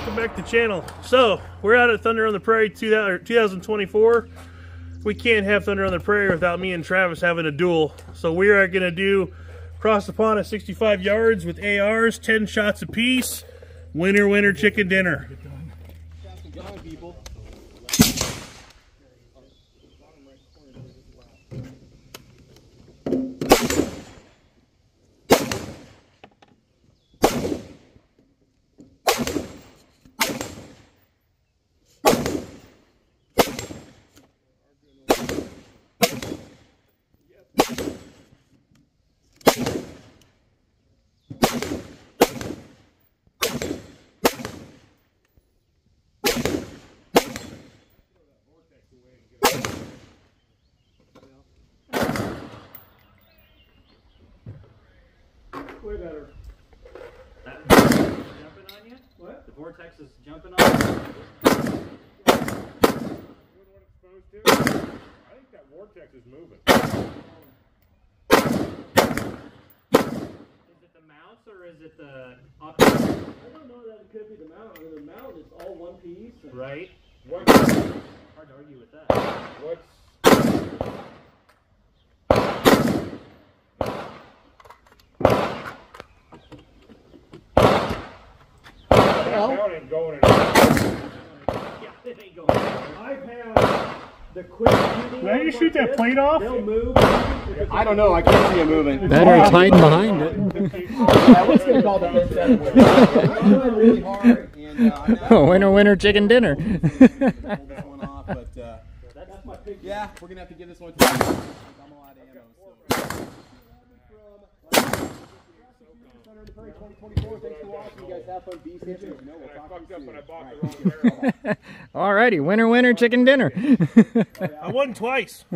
welcome back to the channel. So, we're out at Thunder on the Prairie 2024. Uh, we can't have Thunder on the Prairie without me and Travis having a duel. So we are going to do cross the pond at 65 yards with ARs, 10 shots apiece. Winner, winner, chicken dinner. Way better. That jumping on you? What? The vortex is jumping on you? I think that vortex is moving. Is it the mounts or is it the? I don't know that it could be the mount. I mean, the mount is all one piece. Right? What, Hard to argue with that. what's that mount ain't going in. Yeah, it ain't going. I've had the quick shooting. Now you shoot that plate off? I don't know. I can't see it moving. Better hiding behind it. Yeah, what's gonna call the fence anyway? I'm going really hard, and I'm not winner, winner, chicken dinner. holding this one off, but uh, yeah, we're gonna have to give this one All the wrong barrel. Alrighty, winner, winner, chicken dinner. I won twice.